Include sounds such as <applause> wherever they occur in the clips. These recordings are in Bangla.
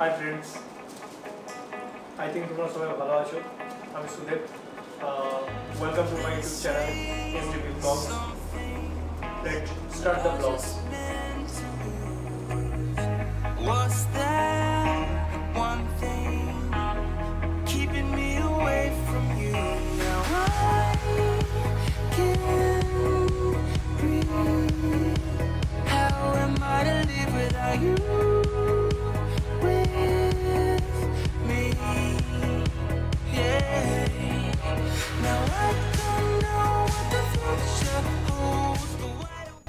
হাই ফ্রেন্ডস আই থিঙ্ক তোমরা সবাই ভালো আছো আমি Sudeb welcome to my YouTube channel S DB vlog let start the vlog What's that one thing keeping me away from you? Now I can't breathe. How am I to live without you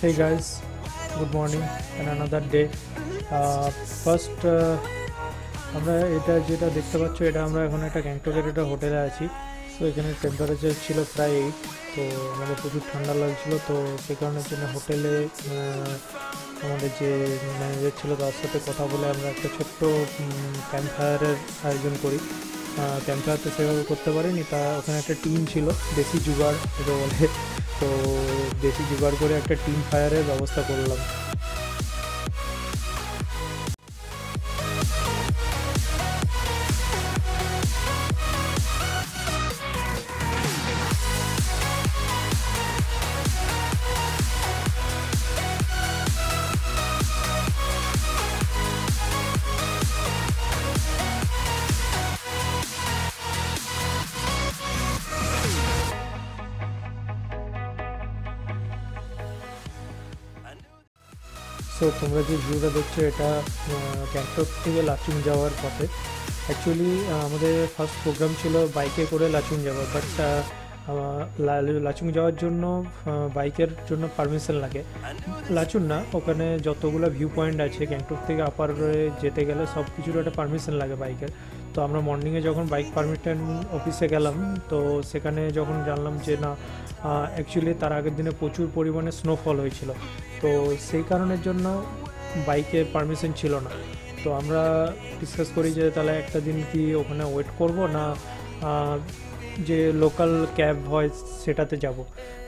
Hey guys, good morning and another day. First আমরা এটা যেটা দেখতে পাচ্ছ এটা আমরা এখন একটা গ্যাংটকের একটা হোটেলে আছি। তো এখানে টেম্পারেচার ছিল প্রায় এইট তো আমাদের প্রচুর ঠান্ডা লাগছিল। তো সে কারণের জন্য হোটেলে আমাদের যে ম্যানেজার ছিল তার সাথে কথা বলে আমরা একটা ছোট্ট ক্যাম্প ফায়ারের আয়োজন করি। ক্যাম্প ফায়ার তো সেভাবে করতে পারিনি তা ওখানে একটা টিম ছিল দেশি জুগাড় এটা বলে। তো বেশি জোগাড় করে একটা টিম ফায়ারের ব্যবস্থা করলাম। সো তোমরা যে ভিউটা দেখছ, এটা গ্যাংটক থেকে লাচুং যাওয়ার পথে। অ্যাকচুয়ালি আমাদের ফার্স্ট প্রোগ্রাম ছিল বাইকে করে লাচুং যাওয়ার বাট লাচুং যাওয়ার জন্য বাইকের জন্য পারমিশন লাগে। লাচুং না, ওখানে যতগুলো ভিউ পয়েন্ট আছে গ্যাংটক থেকে আপার যেতে গেলে সব কিছুর একটা পারমিশন লাগে বাইকের তো আমরা মর্নিংয়ে যখন বাইক পারমিশন অফিসে গেলাম, তো সেখানে যখন জানলাম যে, না অ্যাকচুয়ালি তার আগের দিনে প্রচুর পরিমাণে স্নোফল হয়েছিল। তো সেই কারণের জন্য বাইকে পারমিশন ছিল না। তো আমরা ডিসকাস করি যে তাহলে একটা দিন কি ওখানে ওয়েট করব না যে লোকাল ক্যাব হয় সেটাতে যাব।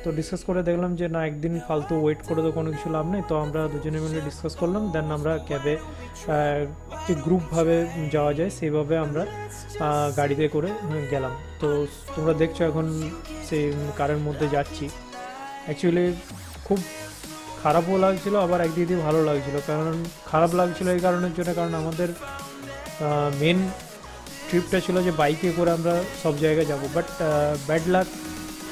তো ডিসকাস করে দেখলাম যে না, একদিন ফালতু ওয়েট করে তো কোনো কিছু লাভ নেই। তো আমরা দুজনে মিলে ডিসকাস করলাম দেন আমরা ক্যাবে যে গ্রুপভাবে যাওয়া যায় সেইভাবে আমরা গাড়িতে করে গেলাম। তো তোমরা দেখছো এখন সেই কারের মধ্যে যাচ্ছি অ্যাকচুয়ালি খুব খারাপও লাগছিল আবার একদিক দিয়ে ভালো লাগছিল কারণ খারাপ লাগছিল এই কারণের জন্য কারণ আমাদের মেন ট্রিপটা ছিল যে বাইকে করে আমরা সব জায়গায় যাব বাট ব্যাড লাক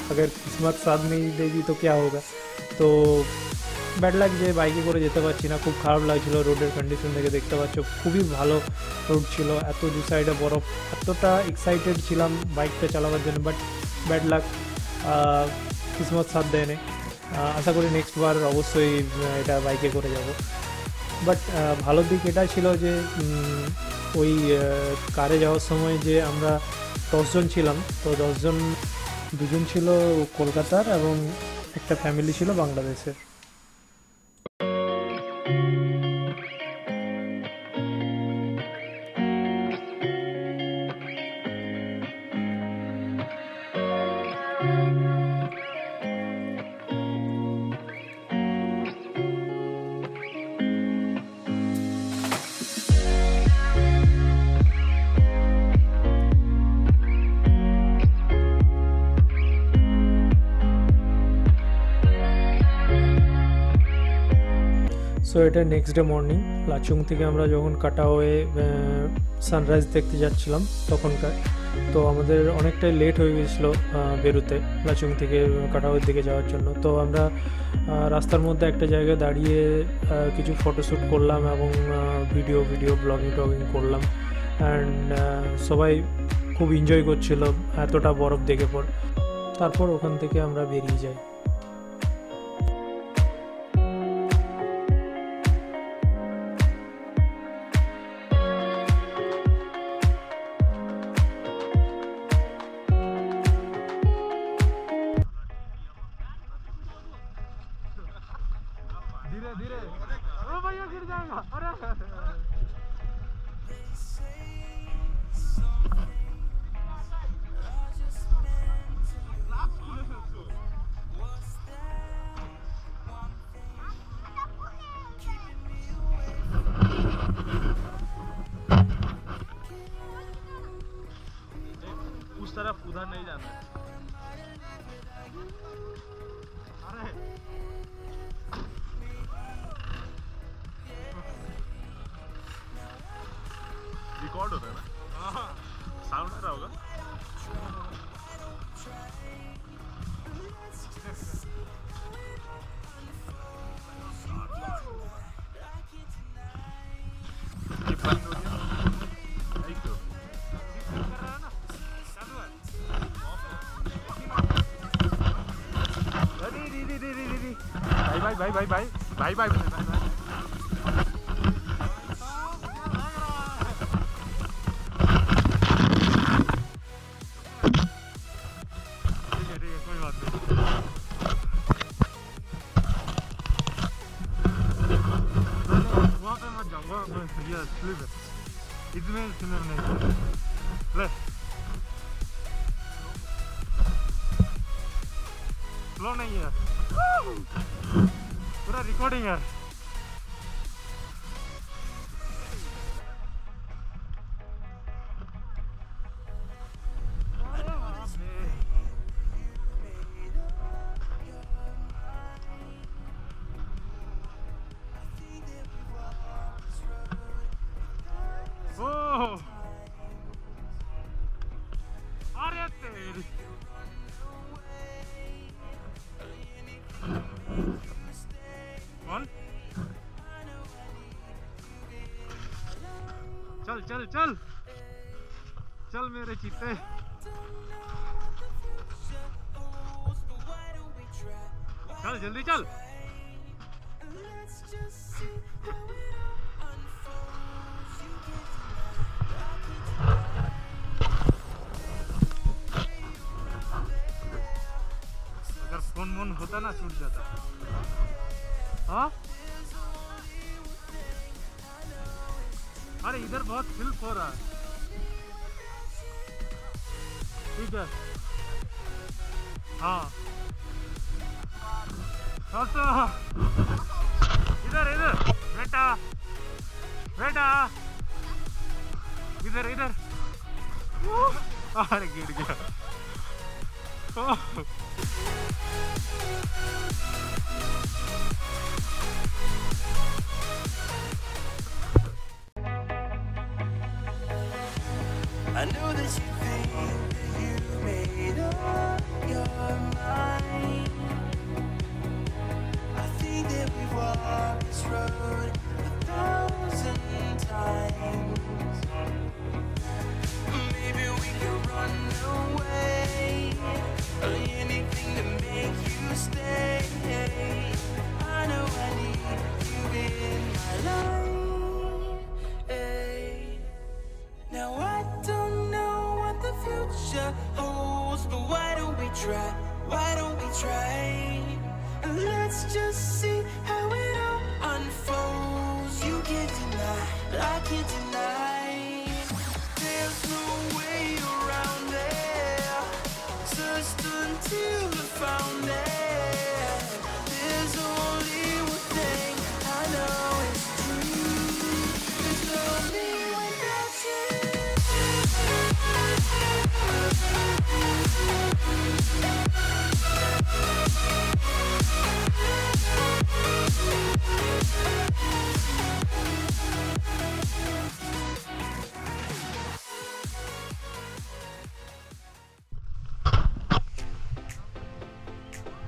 अगर किस्मत साथ नहीं देगी तो क्या होगा তো ব্যাড লাগ যে বাইকে করে যেতে পারছি না খুব খারাপ লাগছিল রোডের কন্ডিশন দেখে দেখতে পাচ্ছ খুবই ভালো রোড ছিল এত দু সাইডে বরফ এতটা এক্সাইটেড ছিলাম বাইকটা চালাবার জন্য বাট ব্যাড লাক কিসমত সাথ আহ, আশা করি নেক্সট বার অবশ্যই এটা বাইকে করে যাব। বাট ভালো দিক এটা ছিল যে ওই কারে যাওয়ার সময় যে আমরা দশজন ছিলাম তো দশজন দুজন ছিল কলকাতার এবং একটা ফ্যামিলি ছিল বাংলাদেশের। সো এটা নেক্সট ডে মর্নিং লাচুং থেকে আমরা যখন কাটা হয়ে সানরাইজ দেখতে যাচ্ছিলাম তখনকার, তো আমাদের অনেকটাই লেট হয়ে গেছিল বেরোতে লাচুং থেকে কাটাওয়ের দিকে যাওয়ার জন্য। তো আমরা রাস্তার মধ্যে একটা জায়গায় দাঁড়িয়ে কিছু ফটোশ্যুট করলাম এবং ভিডিও ভিডিও ব্লগিং টগিং করলাম। অ্যান্ড সবাই খুব এনজয় করছিল এতটা বরফ দেখে পর। তারপর ওখান থেকে আমরা বেরিয়ে যাই। उधर नहीं जाना अरे। रिकॉर्ड हो रहा है ना? हाँ। साउंड आ रहा होगा। bij, bij, bij, bij, bij, bij, bij, bij, bij. sınırındayız. Left. Slow down here. Woo! Recording है। चल चल चल। चल मेरे चीते। चल, जल्दी चल। अगर फ़ोन वोन होता ना, छूट जाता। हाँ? अरे, इधर बहुत स्लिप हो रहा है। ठीक है। हाँ। इधर इधर। बेटा। बेटा। इधर इधर। अरे, गिर गया। ओह। I know that you think that you made up your mind. I think that we've walked this road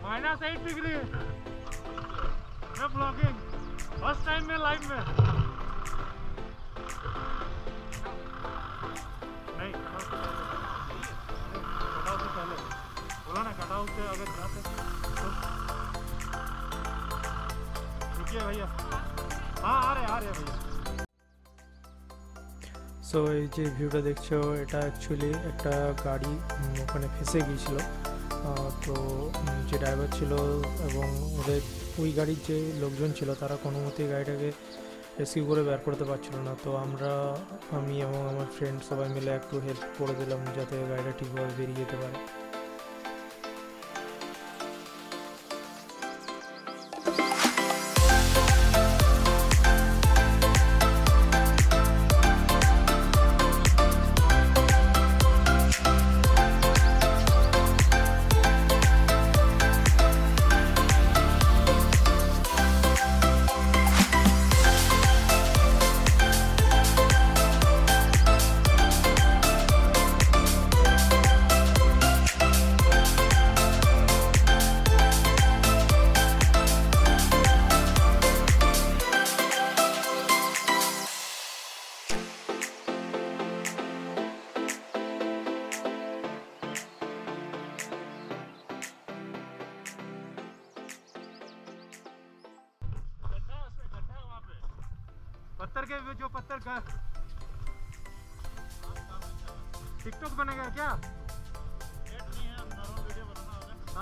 minus eight degree. Vlogging first time में लाइव में। नहीं कटाव से पहले। बोला ना कटाव अगर जाते रुकिए भैया हाँ आ रहे आ रहे भैया সো এই যে ভিউটা দেখছো এটা অ্যাকচুয়ালি একটা গাড়ি উম, ওখানে ফেসে গিয়েছিল আহ, তো উম, যে ড্রাইভার ছিল এবং ওদের ওই গাড়ির যে লোকজন ছিল তারা কোনো মতেই গাড়িটাকে রেস্কিউ করে বের করতে পারছিল না তো আমরা আমি এবং আমার ফ্রেন্ড সবাই মিলে একটু হেল্প করে দিলাম যাতে গাড়িটা ঠিকভাবে বেরিয়ে যেতে পারে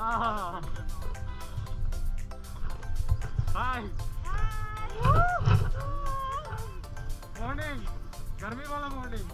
Ah. Hi. Hi. Morning. गर्मी वाला मॉर्निंग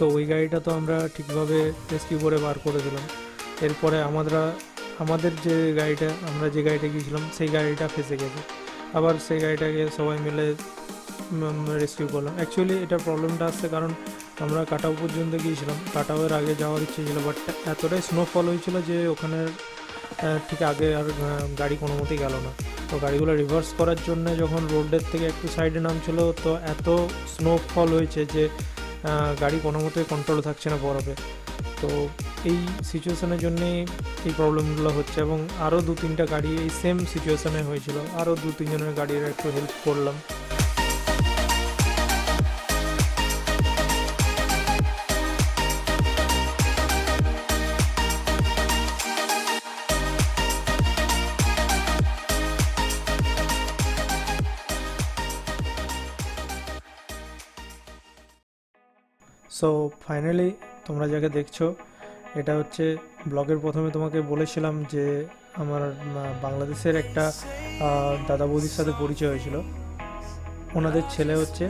সো ওই গাড়িটা তো আমরা ঠিকভাবে রেস্কিউ করে বার করে দিলাম। এরপরে আমরা আমাদের যে গাড়িটা, আমরা যে গাড়িটা গিয়েছিলাম, সেই গাড়িটা ফেসে গেছে। আবার সেই গাড়িটাকে সবাই মিলে রেস্কিউ করলাম। অ্যাকচুয়ালি এটা প্রবলেমটা আসছে কারণ আমরা কাটাও পর্যন্ত গিয়েছিলাম। কাটাওয়ের আগে যাওয়ার ইচ্ছে ছিল বাট এতটাই স্নোফল হয়েছিল যে ওখানে ঠিক আগে আর গাড়ি কোনো মতেই গেল না। তো গাড়িগুলো রিভার্স করার জন্য যখন রোডের থেকে একটু সাইডে নামছিল, তো এত স্নোফল হয়েছে যে গাড়ি কোনো মতোই কন্ট্রোল থাকছে না বরফে। তো এই সিচুয়েশনের জন্যে এই প্রবলেমগুলো হচ্ছে এবং আরও দু তিনটা গাড়ি এই সেম সিচুয়েশনে হয়েছিল। আরও দু তিনজনের গাড়ির একটু হেল্প করলাম। সো ফাইনালি তোমরা যাকে দেখছ, এটা হচ্ছে ব্লগের প্রথমে তোমাকে বলেছিলাম যে আমার বাংলাদেশের একটা দাদা বৌদির সাথে পরিচয় হয়েছিল। ওনাদের ছেলে হচ্ছে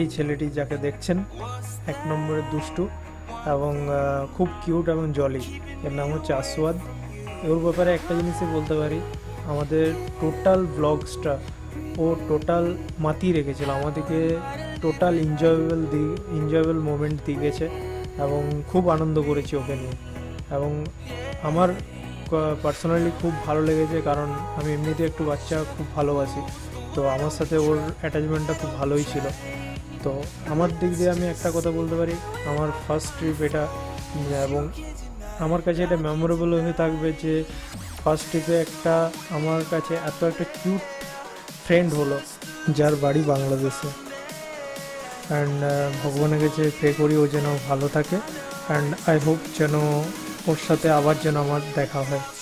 এই ছেলেটি যাকে দেখছেন, এক নম্বরের দুষ্টু এবং খুব কিউট এবং জলি এর নাম হচ্ছে আসওয়াদ। ওর ব্যাপারে একটা জিনিসই বলতে পারি, আমাদের টোটাল ব্লগসটা ও টোটাল মাতিয়ে রেখেছিল। আমাদেরকে total enjoyable the enjoyable moment দিয়ে গেছে এবং খুব আনন্দ করেছি ওকে নিয়ে। এবং আমার পার্সোনালি খুব ভালো লেগেছে কারণ আমি এমনিতে একটু বাচ্চা খুব ভালোবাসি। তো আমার সাথে ওর অ্যাটাচমেন্টটা খুব ভালোই ছিল। তো আমার দিক দিয়ে আমি একটা কথা বলতে পারি, আমার ফার্স্ট ট্রিপ এটা, এবং আমার কাছে এটা মেমোরেবল হয়ে থাকবে যে ফার্স্ট ট্রিপে একটা আমার কাছে এত একটা কিউট ফ্রেন্ড হলো, যার বাড়ি বাংলাদেশে। অ্যান্ড ভগবানের কাছে প্রে করি ও যেন ভালো থাকে। অ্যান্ড আই হোপ যেন ওর সাথে আবার যেন আমার দেখা হয়।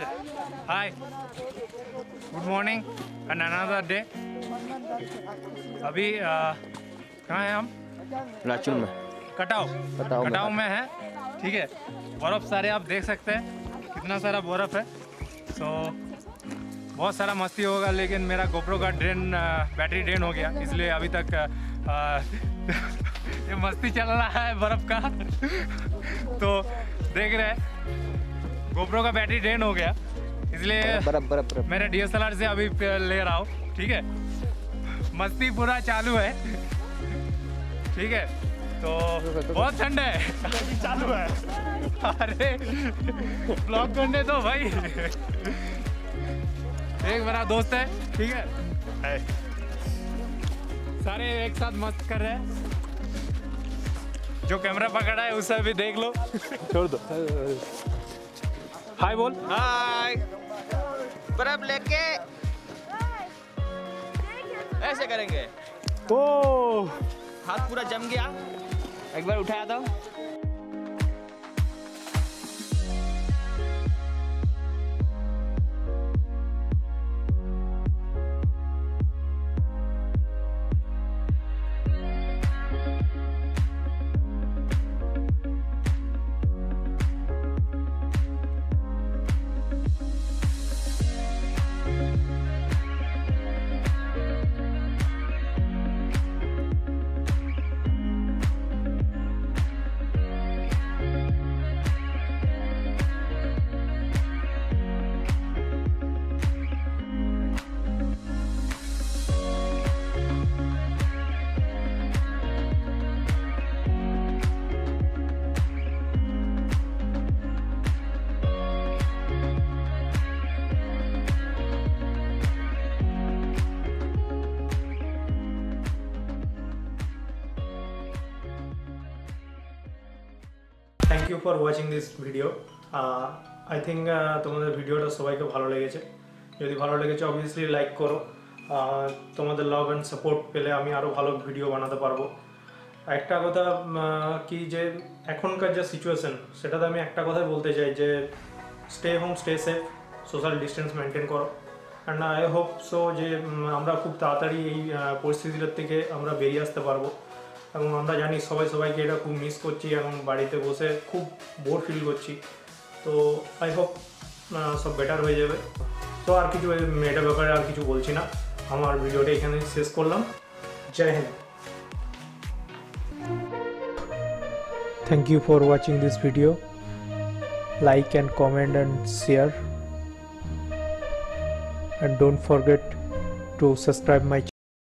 It? Hi. Good morning. And another day. अभी कहाँ हैं हम? लाचुन में। कटाव। कटाव में। कटाव में है। ठीक है। बर्फ़ सारे आप देख सकते हैं। कितना सारा बर्फ़ है। सो बहुत सारा मस्ती होगा लेकिन मेरा गोप्रो का ड्रेन बैटरी ड्रेन हो गया। इसलिए अभी तक अ, <laughs> ये मस्ती चल रहा है बर्फ़ का। <laughs> तो देख रहे हैं। गोप्रो का बैटरी ड्रेन हो गया। इसलिए बराबर बराबर मेरे डीएसएलआर से अभी ले रहा हूँ ठीक है? मस्ती पूरा चालू है। ठीक है? तो बहुत ठंड है। चालू है। अरे ब्लॉक करने दो भाई। एक मेरा दोस्त है ठीक है? है। सारे एक साथ मस्त कर रहे हैं। जो कैमरा पकड़ा है उसे भी देख लो। छोड़ दो। <laughs> हाय बोल। हाय। बर्फ़ लेके ऐसे करेंगे। ओ। हाथ पूरा जम गया। एक बार उठाया तो। Thank you for watching this video I think তোমাদের ভিডিওটা সবাইকে ভালো লেগেছে। যদি ভালো লেগেছে অবভিয়াসলি লাইক করো। তোমাদের লাভ অ্যান্ড সাপোর্ট পেলে আমি আরও ভালো ভিডিও বানাতে পারব। একটা কথা কি যে এখনকার যে সিচুয়েশন সেটাতে আমি একটা কথাই বলতে চাই যে stay home stay safe social distance maintain করো। অ্যান্ড আই হোপ সো যে আমরা খুব তাড়াতাড়ি এই পরিস্থিতিটার থেকে আমরা বেরিয়ে আসতে পারব। এবং আমরা জানি সবাই সবাইকে এটা খুব মিস করছি এবং বাড়িতে বসে খুব বোর ফিল করছি। তো আই হোপ সব বেটার হয়ে যাবে। তো আর কিছু এটা ব্যাপারে আর কিছু বলছি না। আমার ভিডিওটা এখানে শেষ করলাম। জয় Hind. Thank you for watching this video like and comment and share and don't forget to subscribe my